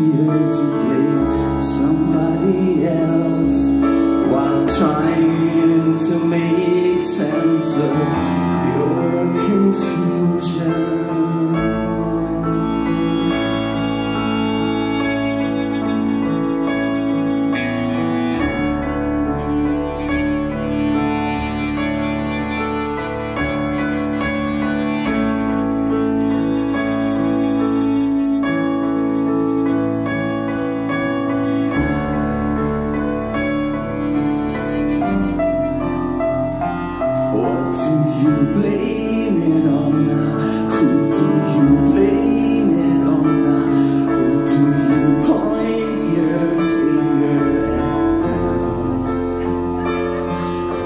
to blame somebody else while trying to make sense of your confusion.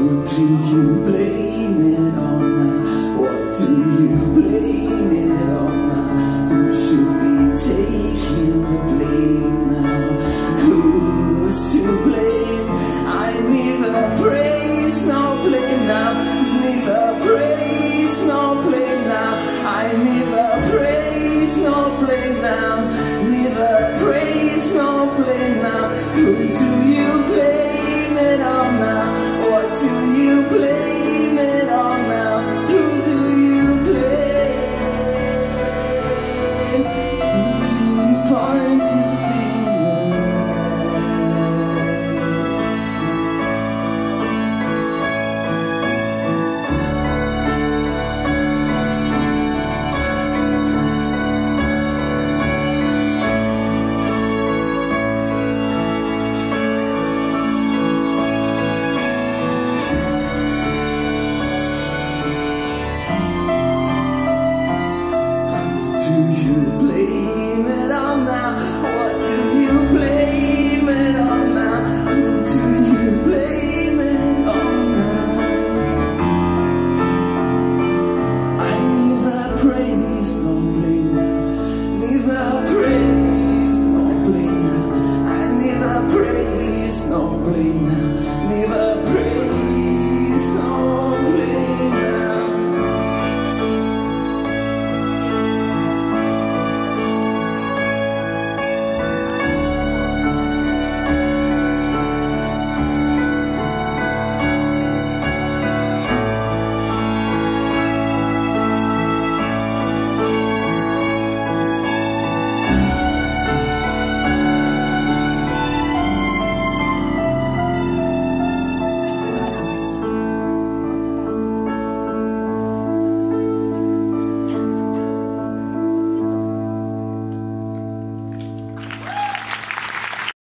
Who do you blame it on now? What do you blame it on now? Who should be taking the blame now? Who's to blame? I neither praise nor blame now. Neither praise nor blame now. I neither praise nor blame now. praise, Lord,